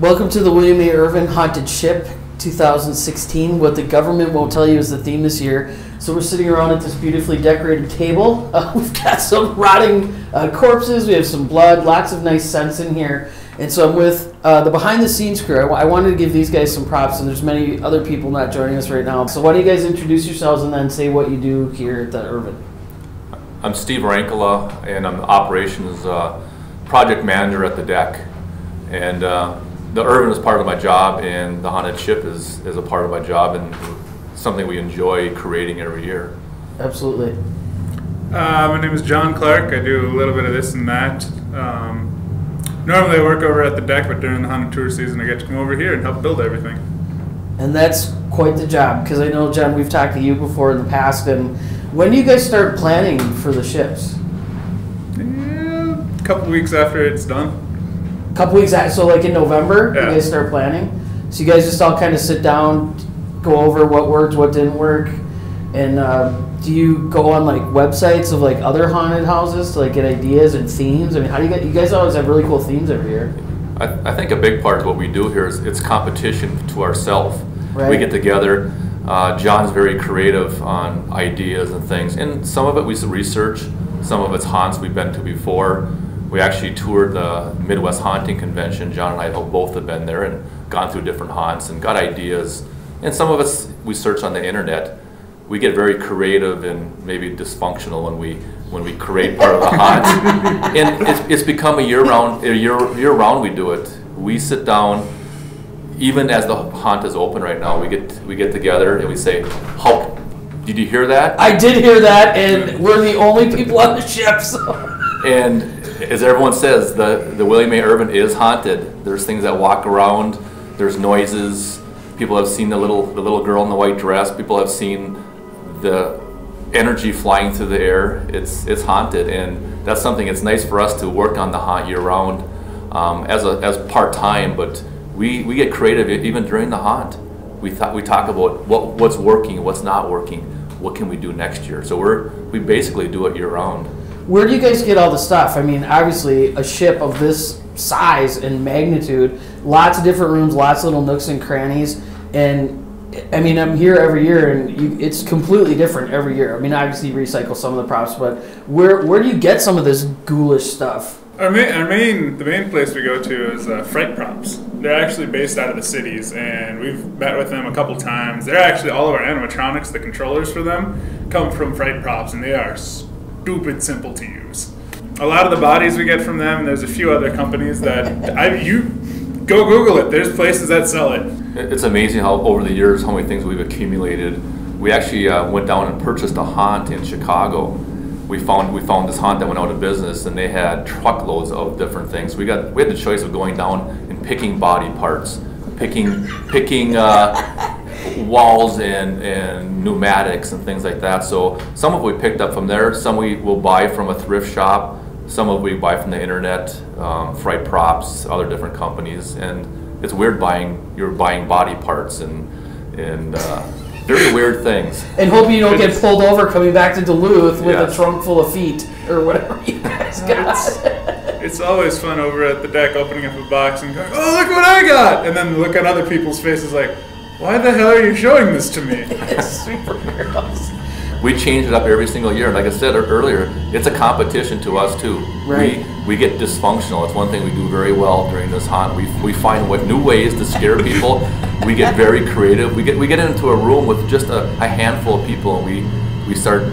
Welcome to the William A. Irvin Haunted Ship 2016. What the government won't tell you is the theme this year. So we're sitting around at this beautifully decorated table. Uh, we've got some rotting uh, corpses. We have some blood. Lots of nice scents in here. And so I'm with uh, the behind the scenes crew. I, wanted to give these guys some props, and there's many other people not joining us right now. So why don't you guys introduce yourselves and then say what you do here at the Irvin? I'm Steve Rankala, and I'm operations uh, project manager at the DECC. And uh, the Irvin is part of my job, and the haunted ship is, is a part of my job, and something we enjoy creating every year. Absolutely. Uh, my name is John Clark. I do a little bit of this and that. Um, normally, I work over at the DECC, but during the haunted tour season, I get to come over here and help build everything. And that's quite the job because I know, John, we've talked to you before in the past. And when do you guys start planning for the ships? Yeah, a couple weeks after it's done. A couple weeks out, so like in November, Yeah. you guys start planning. So you guys just all kind of sit down, go over what worked, what didn't work, and uh, do you go on like websites of like other haunted houses to like get ideas and themes? I mean, how do you get? You guys always have really cool themes every year. I, I think a big part of what we do here is it's competition to ourselves. We get together. Uh, John's very creative on ideas and things, and some of it we research. Some of it's haunts we've been to before. We actually toured the Midwest Haunting Convention. John and I both have been there and gone through different haunts and got ideas. And some of us we search on the internet. We get very creative and maybe dysfunctional when we when we create part of the haunt. and it's, it's become a year round a year year round we do it. We sit down even as the haunt is open right now, we get we get together and we say, "How did you hear that?" I did hear that, and mm. we're the only people on the ship. So And as everyone says, the the William A. Irvin is haunted. There's things that walk around. There's noises. People have seen the little the little girl in the white dress. People have seen the energy flying through the air. It's it's haunted, and that's something. It's nice for us to work on the haunt year round um, as a as part time, but we we get creative even during the haunt. We thought we talk about what what's working, what's not working, what can we do next year. So we're we basically do it year round. Where do you guys get all the stuff? I mean, obviously, a ship of this size and magnitude, lots of different rooms, lots of little nooks and crannies, and I mean, I'm here every year, and you, it's completely different every year. I mean, obviously, you recycle some of the props, but where where do you get some of this ghoulish stuff? Our main, our main, the main place we go to is uh, Fright Props. They're actually based out of the cities, and we've met with them a couple times. They're actually all of our animatronics, the controllers for them, come from Fright Props, and they are stupid simple to use. A lot of the bodies we get from them. There's a few other companies that I you go Google it. There's places that sell it. It- It's amazing how over the years how many things we've accumulated. We actually uh, went down and purchased a haunt in Chicago. We found we found this haunt that went out of business, and they had truckloads of different things. We got we had the choice of going down and picking body parts, picking picking uh, walls and, and pneumatics and things like that. So some of we picked up from there. Some we will buy from a thrift shop. Some of we buy from the internet, um, Fright Props, other different companies, and it's weird buying you're buying body parts and and uh, very weird things. And hoping you don't get pulled over coming back to Duluth with a trunk full of feet or whatever you guys got. It's always fun over at the DECC opening up a box and going, "Oh, look what I got!" And then look at other people's faces like, "Why the hell are you showing this to me?" it's superheroes. We change it up every single year. Like I said earlier, it's a competition to us too. Right. We, we get dysfunctional. It's one thing we do very well during this haunt. We, we find what new ways to scare people. We get very creative. We get we get into a room with just a, a handful of people and we we start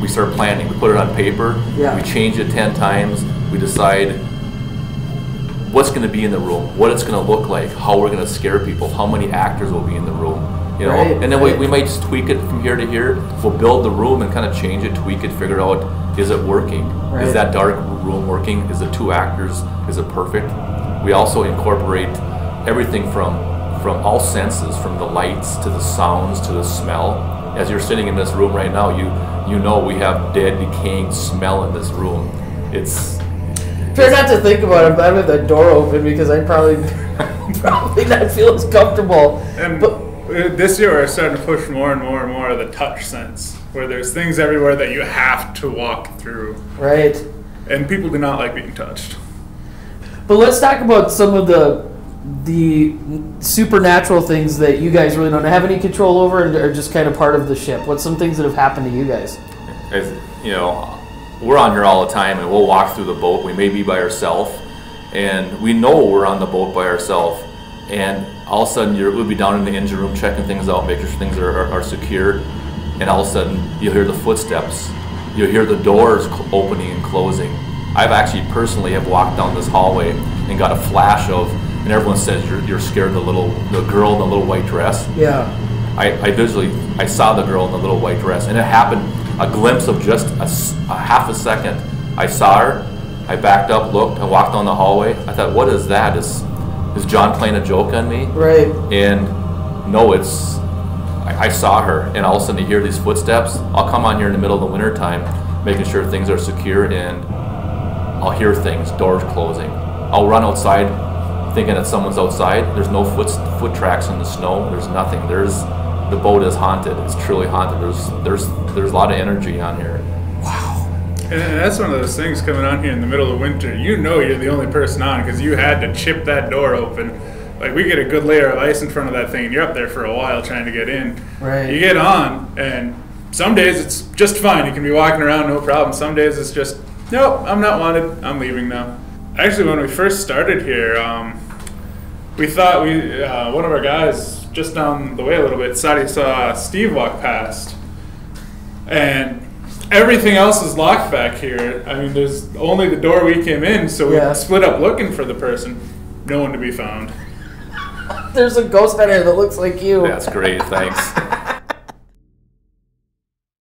we start planning. We put it on paper. Yeah. We change it ten times. We decide what's going to be in the room, what it's going to look like, how we're going to scare people, how many actors will be in the room, you know. Right, and then we, right. we might just tweak it from here to here. We'll build the room and kind of change it, tweak it, figure out is it working? Right. Is that dark room working? Is it two actors? Is it perfect? We also incorporate everything from from all senses, from the lights to the sounds to the smell. As you're sitting in this room right now, you you know we have dead, decaying smell in this room. It's Try not to think about it, but I have that door open because I'd probably probably not feel as comfortable. And But uh, this year we're starting to push more and more and more of the touch sense, where there's things everywhere that you have to walk through, right. and people do not like being touched. But let's talk about some of the the supernatural things that you guys really don't have any control over and are just kind of part of the ship? What's some things that have happened to you guys? As, you know, we're on here all the time and we'll walk through the boat. We may be by ourselves and we know we're on the boat by ourselves. And all of a sudden, you're, we'll be down in the engine room checking things out, making sure things are, are, are secure. And all of a sudden, you'll hear the footsteps. You'll hear the doors opening and closing. I've actually personally have walked down this hallway and got a flash of, and everyone says you're, you're scared of the little the girl in the little white dress. Yeah. I, I visually I saw the girl in the little white dress, and it happened a glimpse of just a half a second. I saw her. I backed up, looked, and walked down the hallway. I thought, what is that? Is is John playing a joke on me? Right. And no, it's I, I saw her, and all of a sudden you hear these footsteps. I'll come on here in the middle of the winter time, making sure things are secure, and I'll hear things, doors closing. I'll run outside, thinking that someone's outside. There's no foot foot tracks in the snow. There's nothing. There's the boat is haunted. It's truly haunted. There's there's there's a lot of energy on here. Wow. and that's one of those things coming on here in the middle of winter. You know you're the only person on because you had to chip that door open. Like we get a good layer of ice in front of that thing, and you're up there for a while trying to get in. Right. You get on, and some days it's just fine. You can be walking around, no problem. Some days it's just, nope, I'm not wanted. I'm leaving now. Actually, when we first started here, um, we thought we uh, one of our guys just down the way a little bit Sadi saw Steve walk past, and everything else is locked back here. I mean, there's only the door we came in, so we Yeah. split up looking for the person. No one to be found. There's a ghost in here that looks like you. That's great. Thanks.